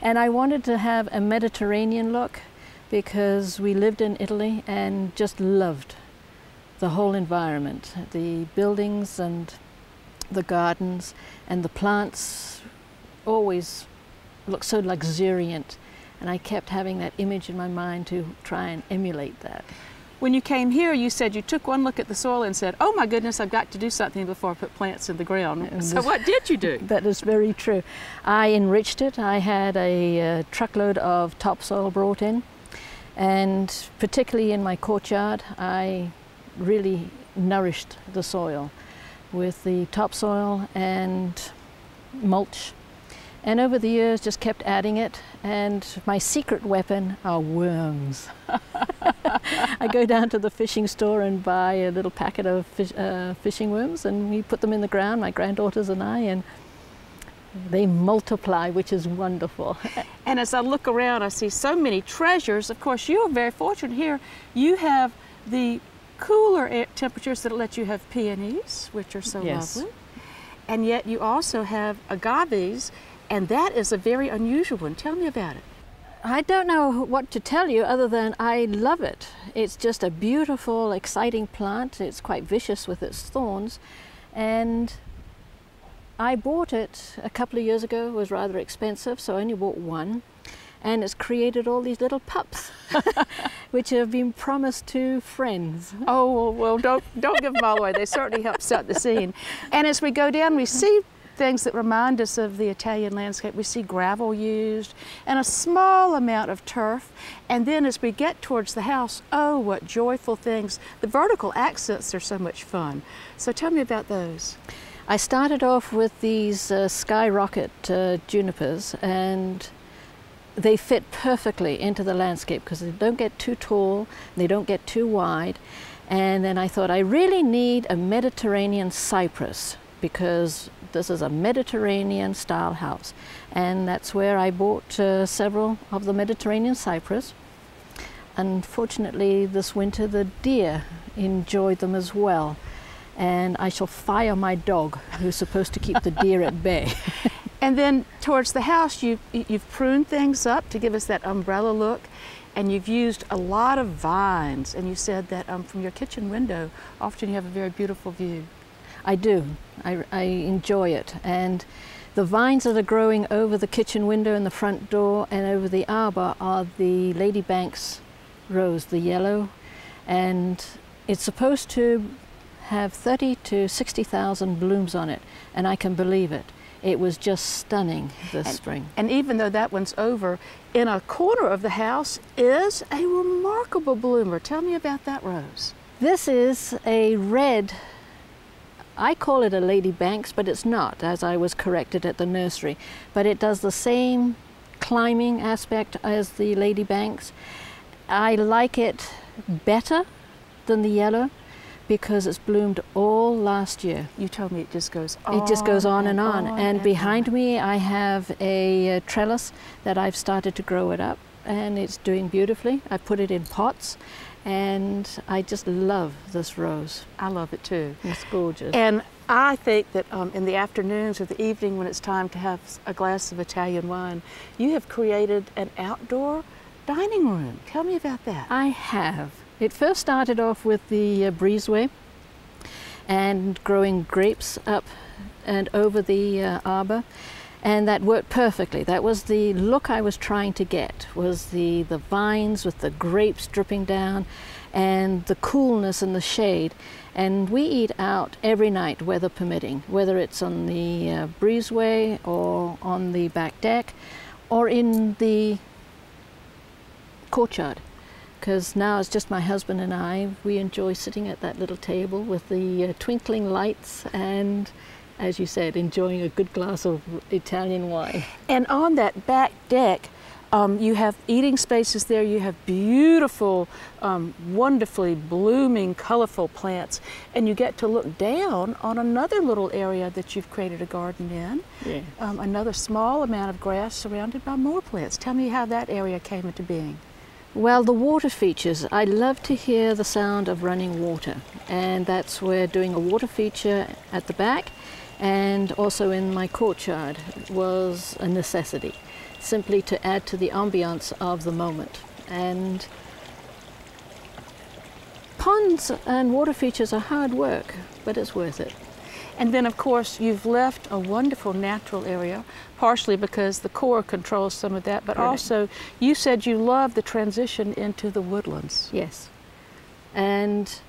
And I wanted to have a Mediterranean look because we lived in Italy and just loved the whole environment, the buildings and the gardens and the plants always looked so luxuriant and I kept having that image in my mind to try and emulate that. when you came here, you said you took one look at the soil and said, "Oh my goodness, I've got to do something before I put plants in the ground." So what did you do? (laughs) That is very true. I enriched it. I had a uh, truckload of topsoil brought in, and particularly in my courtyard, I really nourished the soil with the topsoil and mulch. And over the years, just kept adding it. And my secret weapon are worms. (laughs) I go down to the fishing store and buy a little packet of fish, uh, fishing worms, and we put them in the ground, my granddaughters and I, and they multiply, which is wonderful. (laughs) And as I look around, I see so many treasures. Of course, you are very fortunate here. You have the cooler temperatures that let you have peonies, which are so Yes. lovely. And yet you also have agaves, and that is a very unusual one. Tell me about it. I don't know what to tell you other than I love it. It's just a beautiful, exciting plant. It's quite vicious with its thorns. And I bought it a couple of years ago. It was rather expensive, so I only bought one. And it's created all these little pups, (laughs) which have been promised to friends. Oh well, don't don't give them all away. They certainly help set the scene. And as we go down, we see things that remind us of the Italian landscape. We see gravel used and a small amount of turf. And then as we get towards the house, oh, what joyful things! The vertical accents are so much fun. So tell me about those. I started off with these uh, skyrocket uh, junipers, and they fit perfectly into the landscape because they don't get too tall, they don't get too wide. And then I thought I really need a Mediterranean cypress because this is a Mediterranean style house. And that's where I bought uh, several of the Mediterranean cypress. Unfortunately, this winter the deer enjoyed them as well. And I shall fire my dog, who's supposed to keep the deer at bay. (laughs) And then towards the house, you, you've pruned things up to give us that umbrella look, and you've used a lot of vines. And you said that um, from your kitchen window, often you have a very beautiful view. I do. I, I enjoy it. And the vines that are growing over the kitchen window and the front door and over the arbor are the Lady Banks rose, the yellow. And it's supposed to have 30 to 60,000 blooms on it. And I can believe it. It was just stunning this And- spring. And even though that one's over, in a corner of the house is a remarkable bloomer. Tell me about that rose. This is a red, I call it a Lady Banks, but it's not, as I was corrected at the nursery. But it does the same climbing aspect as the Lady Banks. I like it better than the yellow because it's bloomed all last year. You told me it just goes on. It just goes on and on. on And and behind me, I have a, uh trellis that I've started to grow it up, and it's doing beautifully. I put it in pots, and I just love this rose. I love it too. It's gorgeous. And I think that um, in the afternoons or the evening when it's time to have a glass of Italian wine, you have created an outdoor dining room. Tell me about that. I have. It first started off with the uh, breezeway and growing grapes up and over the uh, arbor and that worked perfectly. That was the look i was trying to get was the the vines with the grapes dripping down and the coolness and the shade. And we eat out every night weather permitting whether it's on the uh, breezeway or on the back deck or in the courtyard because now it's just my husband and I. We enjoy sitting at that little table with the uh, twinkling lights and, as you said, enjoying a good glass of Italian wine. And on that back deck, um, you have eating spaces there. You have beautiful, um, wonderfully blooming, colorful plants, and you get to look down on another little area that you've created a garden in. Yeah. Um, another small amount of grass surrounded by more plants. Tell me how that area came into being. Well, the water features. I love to hear the sound of running water, and that's where doing a water feature at the back and also in my courtyard was a necessity, simply to add to the ambiance of the moment. And ponds and water features are hard work, but it's worth it. And then, of course, you've left a wonderful natural area, partially because the Corps controls some of that, but Correct. also you said you love the transition into the woodlands. Yes. And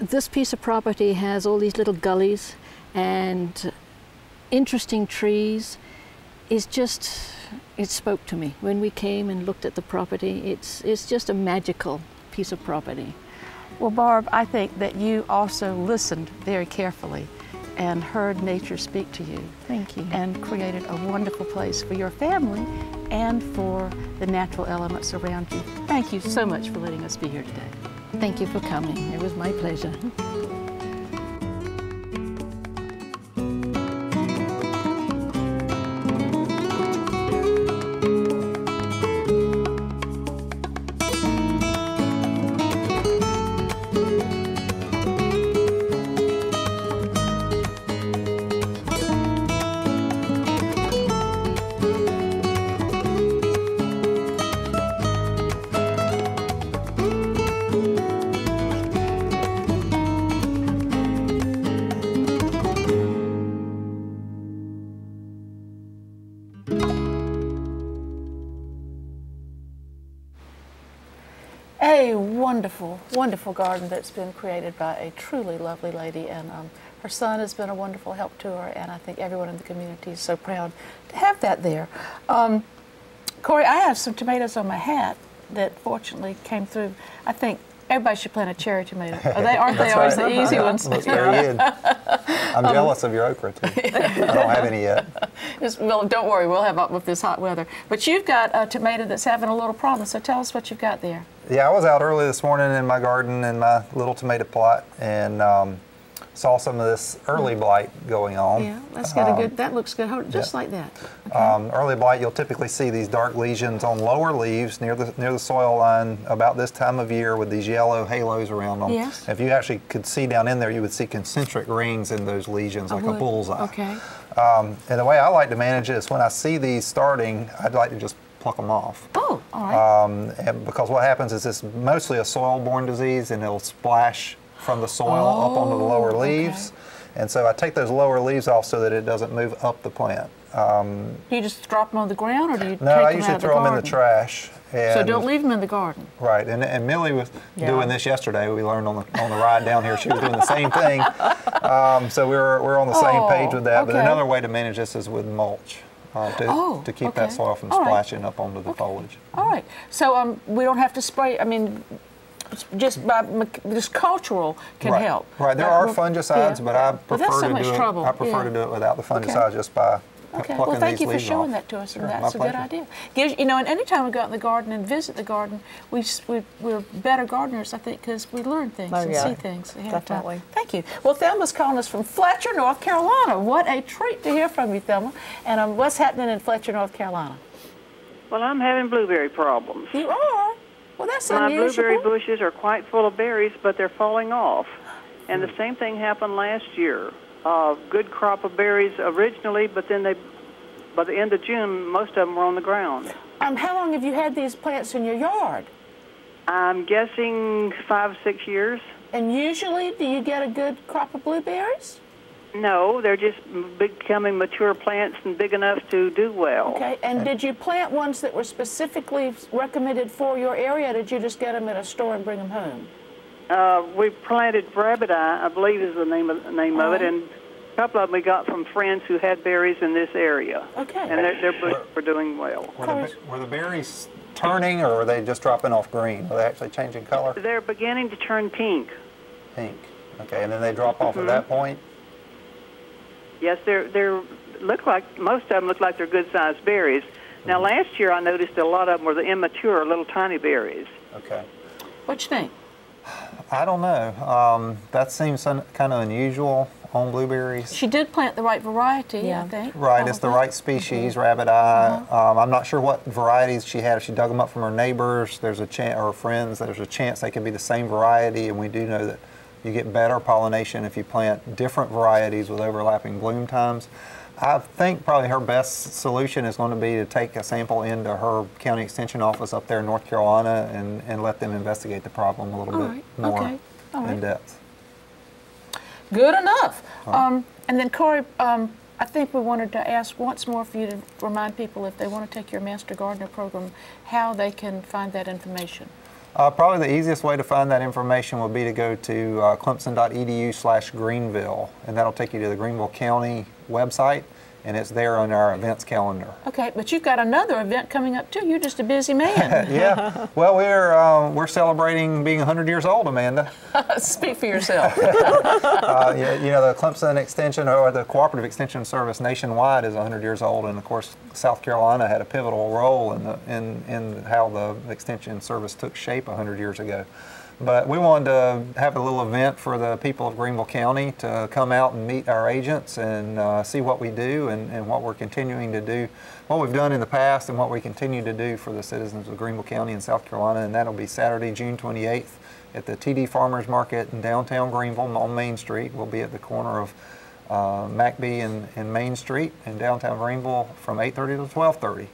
this piece of property has all these little gullies and interesting trees. It's just, it spoke to me. When we came and looked at the property, it's, it's just a magical piece of property. Well, Barb, I think that you also listened very carefully and heard nature speak to you. Thank you. And created a wonderful place for your family and for the natural elements around you. Thank you so much for letting us be here today. Thank you for coming. It was my pleasure. Wonderful, wonderful garden that's been created by a truly lovely lady, and um, her son has been a wonderful help to her, and I think everyone in the community is so proud to have that there. Um, Cory, I have some tomatoes on my hat that fortunately came through. I think everybody should plant a cherry tomato. Are they, (laughs) aren't they always right. the easy ones? Very good. I'm (laughs) Um, jealous of your okra too. (laughs) I don't have any yet. Just- well, don't worry, we'll have up with this hot weather. But you've got a tomato that's having a little problem, so tell us what you've got there. Yeah, I was out early this morning in my garden in my little tomato plot and um, saw some of this early blight going on. Yeah, that's got a Um, good, that looks good, Hold just yeah. like that. Um, early blight, you'll typically see these dark lesions on lower leaves near the near the soil line about this time of year with these yellow halos around them. Yes. If you actually could see down in there, you would see concentric rings in those lesions, I like a would. bullseye. Okay. Um, and the way I like to manage it is when I see these starting, I'd like to just pluck them off. Oh, all right. Um, because what happens is it's mostly a soil-borne disease, and it'll splash from the soil up onto the lower Oh, okay. leaves. And so I take those lower leaves off so that it doesn't move up the plant. Um, Do you just drop them on the ground, or do you no, take I them usually out of the throw them in the trash. And, So don't leave them in the garden. Right, and, and Millie was Yeah. doing this yesterday. We learned on the on the ride down here. She was doing the same thing. Um, so we were we're on the same Oh, page with that. But another way to manage this is with mulch uh, to Oh, to keep okay. that soil from All right. splashing up onto the foliage. All right. So um, we don't have to spray. I mean, just by mec- just cultural can right. help. Right, there But are fungicides, yeah. but I prefer that's so to do it. trouble. I prefer yeah. to do it without the Okay. just by Okay. plucking Well, thank you for showing off. that to us, Sure, and that's a good idea. Gives you know, and anytime we go out in the garden and visit the garden, we we we're better gardeners, I think, because we learn things Oh, and yeah. see things. ahead of time. Definitely. Thank you. Well, Thelma's calling us from Fletcher, North Carolina. What a treat to hear from you, Thelma. And um, what's happening in Fletcher, North Carolina? Well, I'm having blueberry problems. You are? Well, that's My unusual. blueberry bushes are quite full of berries, but they're falling off. And the same thing happened last year. Uh, good crop of berries originally, but then they, by the end of June, most of them were on the ground. Um, how long have you had these plants in your yard? I'm guessing five, six years. And usually, do you get a good crop of blueberries? No, they're just becoming mature plants and big enough to do well. Okay, and did you plant ones that were specifically recommended for your area, or did you just get them at a store and bring them home? Uh, we planted rabbit eye, I believe is the name of the name of it, Uh-huh. and a couple of them we got from friends who had berries in this area. Okay. And their, their bushes were doing well. Were the, were the berries turning, or were they just dropping off green? Were they actually changing color? They're beginning to turn pink. Pink. Okay, and then they drop off Mhm. at that point. Yes, they're they're look like most of them look like they're good sized berries. Now last year I noticed a lot of them were the immature little tiny berries. Okay. What you think? I don't know. Um, that seems kind of unusual on blueberries. She did plant the right variety, I think. Right, it's the right species, rabbit eye. Um, I'm not sure what varieties she had. If she dug them up from her neighbors, there's a chance, or friends, there's a chance they could be the same variety. And we do know that you get better pollination if you plant different varieties with overlapping bloom times. I think probably her best solution is going to be to take a sample into her county extension office up there in North Carolina and, and let them investigate the problem a little All bit right, more okay, right. in depth. Good enough. Right. Um, and then Cory, um, I think we wanted to ask once more for you to remind people if they want to take your Master Gardener program, how they can find that information. Uh, probably the easiest way to find that information would be to go to uh, clemson.edu slash Greenville, and that'll take you to the Greenville County website, and it's there on our events calendar. Okay, but you've got another event coming up too. You're just a busy man. (laughs) yeah. Well, we're uh, we're celebrating being 100 years old, Amanda. (laughs) Speak for yourself. (laughs) uh, you, you know, the Clemson Extension or the Cooperative Extension Service nationwide is 100 years old, and of course, South Carolina had a pivotal role in the in in how the Extension Service took shape 100 years ago. But we wanted to have a little event for the people of Greenville County to come out and meet our agents and uh, see what we do and, and what we're continuing to do, what we've done in the past and what we continue to do for the citizens of Greenville County in South Carolina. And that'll be Saturday, June 28th at the TD Farmers Market in downtown Greenville on Main Street. We'll be at the corner of uh, McBee and, and Main Street in downtown Greenville from 8.30 to 12.30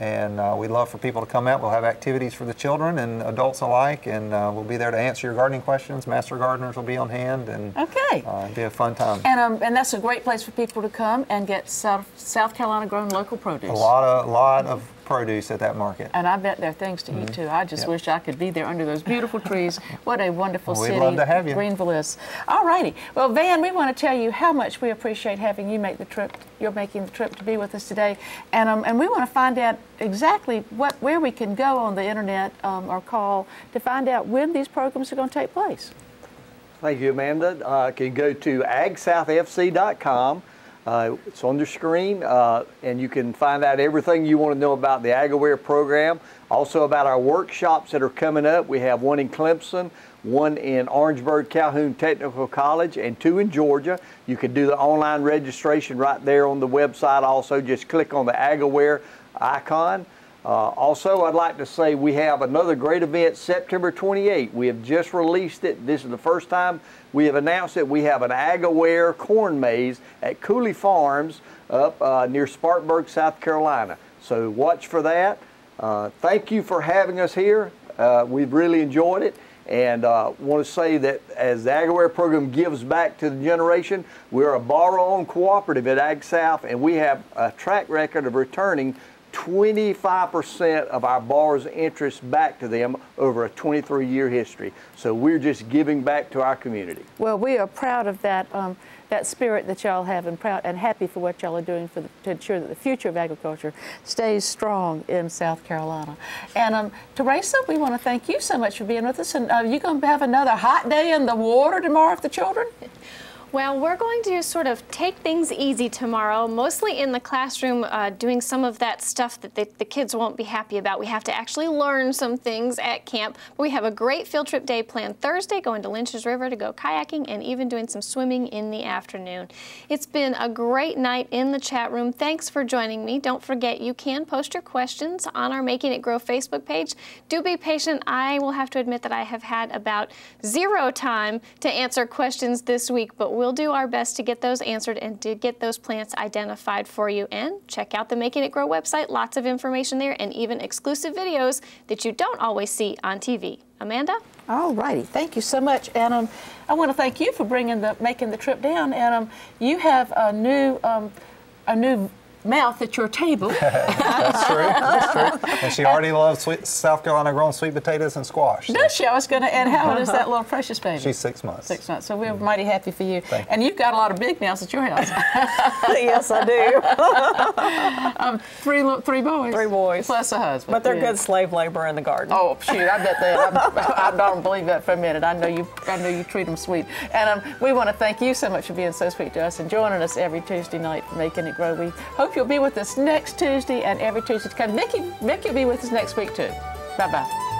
and uh, we'd love for people to come out. We'll have activities for the children and adults alike, and uh, we'll be there to answer your gardening questions. Master gardeners will be on hand, and okay, uh, be a fun time. And um, and that's a great place for people to come and get South South Carolina grown local produce. A lot of lot of produce at that market. And I bet there are things to mm -hmm. eat too. I just yep. wish I could be there under those beautiful trees. (laughs) What a wonderful well, city we'd love to have you. Greenville is. All righty. Well, Van, we want to tell you how much we appreciate having you make the trip. You're making the trip to be with us today, and um, and we want to find out exactly what where we can go on the internet um, or call to find out when these programs are going to take place. Thank you, Amanda. Uh, can go to agsouthfc.com. Uh, it's on your screen, uh, and you can find out everything you want to know about the AgAware program. Also about our workshops that are coming up. We have one in Clemson, one in Orangeburg Calhoun Technical College, and two in Georgia. You can do the online registration right there on the website. Also, just click on the AgAware icon. Uh, also, I'd like to say we have another great event September 28. We have just released it. This is the first time we have announced that we have an AgAware corn maze at Cooley Farms up uh, near Spartanburg, South Carolina. So watch for that. Uh, thank you for having us here. Uh, we've really enjoyed it and uh, want to say that as the AgAware program gives back to the generation, we're a borrow-owned cooperative at AgSouth and we have a track record of returning 25% of our borrowers' interest back to them over a 23 year history. So we're just giving back to our community. Well, we are proud of that. Um, that spirit that y'all have and proud and happy for what y'all are doing for the, to ensure that the future of agriculture stays strong in South Carolina. And um, Terasa, we want to thank you so much for being with us. And are uh, you going to have another hot day in the water tomorrow for the children? (laughs) Well, we're going to sort of take things easy tomorrow, mostly in the classroom, uh, doing some of that stuff that the, the, kids won't be happy about. We have to actually learn some things at camp. We have a great field trip day planned Thursday, going to Lynches River to go kayaking and even doing some swimming in the afternoon. It's been a great night in the chat room. Thanks for joining me. Don't forget, you can post your questions on our Making It Grow Facebook page. Do be patient. I will have to admit that I have had about zero time to answer questions this week, but we'll do our best to get those answered and to get those plants identified for you. And check out the Making It Grow website, lots of information there and even exclusive videos that you don't always see on TV. Amanda? All righty. Thank you so much. And um, I want to thank you for bringing the making the trip down. And um, you have a new um, a new mouth at your table. (laughs) That's true. That's true. And she already loves sweet, South Carolina grown sweet potatoes and squash. So. Does she? I was going to. And how old is that (laughs) little precious baby? She's six months. Six months. So we're mm. mighty happy for you. Thank and you've got a lot of big mouths at your house. (laughs) yes, I do. um, three three boys. Three boys. Plus a husband. But they're yeah. good slave labor in the garden. Oh shoot! I bet they. I, I, don't believe that for a minute. I know you. I know you treat them sweet. And um, we want to thank you so much for being so sweet to us and joining us every Tuesday night for making it grow. We hope you'll be with us next Tuesday and every Tuesday to come. Vicki, Vicki will be with us next week too. Bye bye.